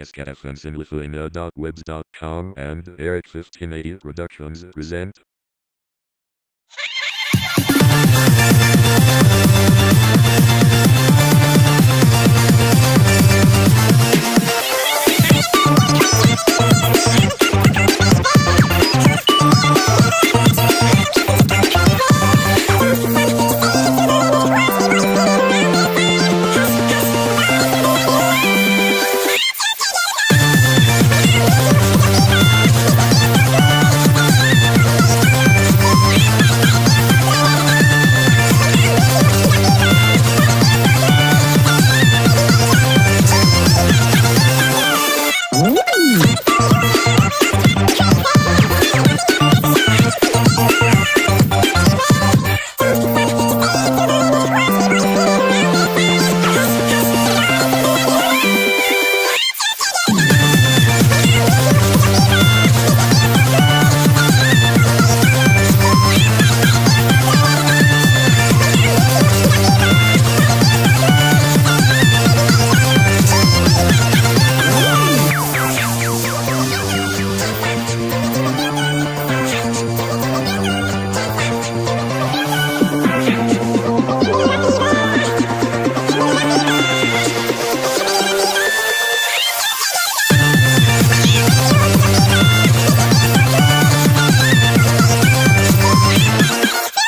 Cascadefans in Lithuania.webs.com and Eric 1580 Productions present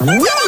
What?